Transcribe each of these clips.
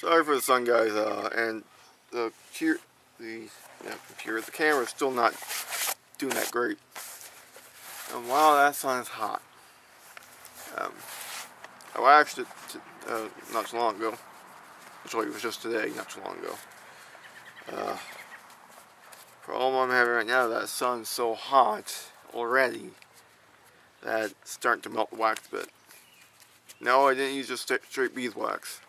Sorry for the sun, guys, uh, and the cheer, the yeah, computer, the camera is still not doing that great. And wow, that sun is hot. Um, I waxed it uh, not too long ago. Actually, it was just today, not too long ago. Uh, problem I'm having right now, that sun's so hot already that it's starting to melt the wax a bit. No, I didn't use just straight beeswax.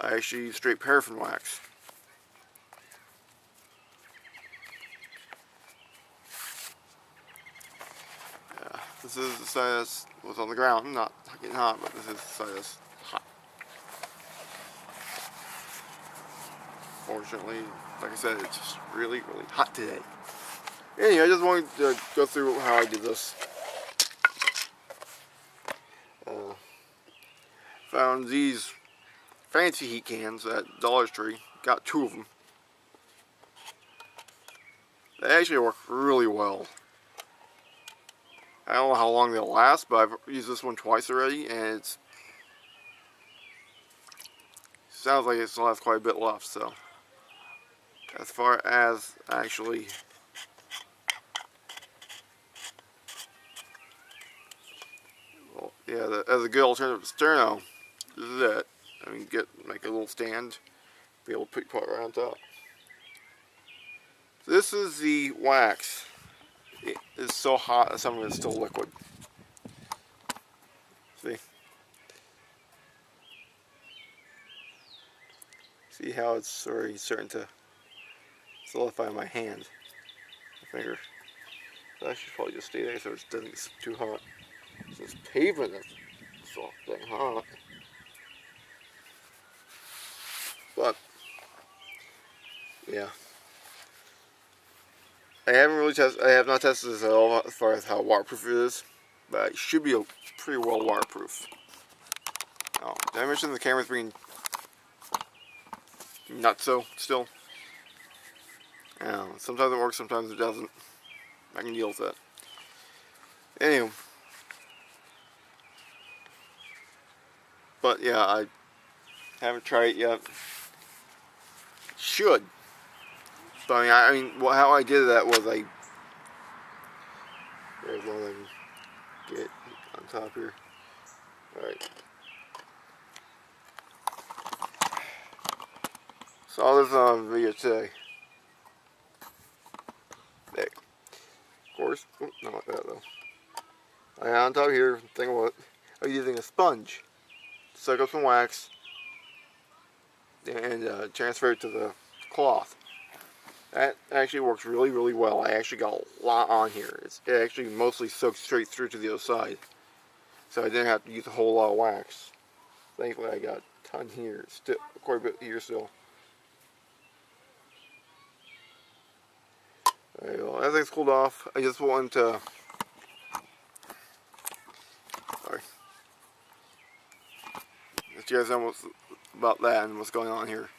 I actually use straight paraffin wax. Yeah, this is the side that was on the ground, not getting hot, but this is the side that's hot. Fortunately, like I said, it's just really, really hot today. Anyway, I just wanted to go through how I did this. Uh, found these fancy heat cans at Dollar Tree. Got two of them. They actually work really well. I don't know how long they'll last, but I've used this one twice already, and it's sounds like it still has quite a bit left. So, as far as actually well, yeah, the, as a good alternative to sterno, this is it. I mean, get make a little stand, be able to put your pot right on top. This is the wax. It is so hot that some of it is still liquid. See? See how it's already starting to solidify my hand, my finger. I should probably just stay there so it doesn't get too hot. This pavement is so dang hot. But, yeah. I haven't really tested, I have not tested this at all as far as how waterproof it is. But it should be pretty well waterproof. Oh, did I mention the camera's being not so still? Yeah, sometimes it works, sometimes it doesn't. I can deal with that. Anyway. But yeah, I haven't tried it yet should. But I mean, I, I mean, well, how I did that was I. There's one I can get on top here. Alright. Saw this on video today. There. Of course, oh, not like that though. I on top here, think what? I'm using a sponge. Suck up some wax and uh, transfer it to the cloth. That actually works really, really well. I actually got a lot on here. It's, it actually mostly soaks straight through to the other side. So I didn't have to use a whole lot of wax. Thankfully I got a ton here, still quite a bit here still. Alright, well, as everything's cooled off. I just wanted to sorry. Let you guys know what's about that and what's going on here.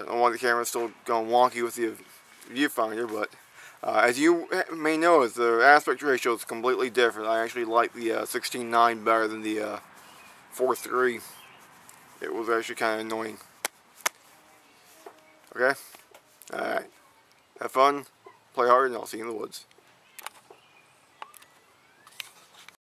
I don't know why the camera's still going wonky with the viewfinder, but uh, as you may know, the aspect ratio is completely different. I actually like the uh, 16.9 better than the uh, 4.3. It was actually kind of annoying. Okay? Alright. Have fun, play hard, and I'll see you in the woods.